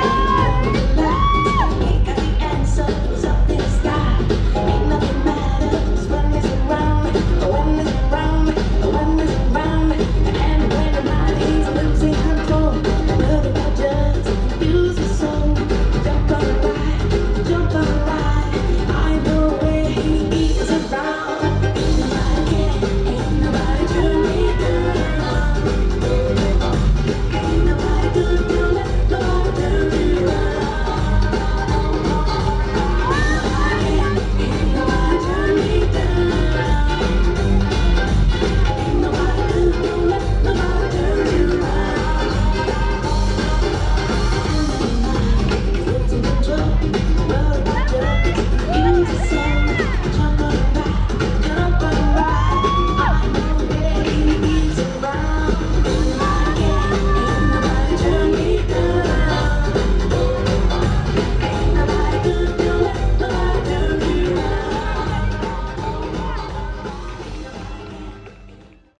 Yeah!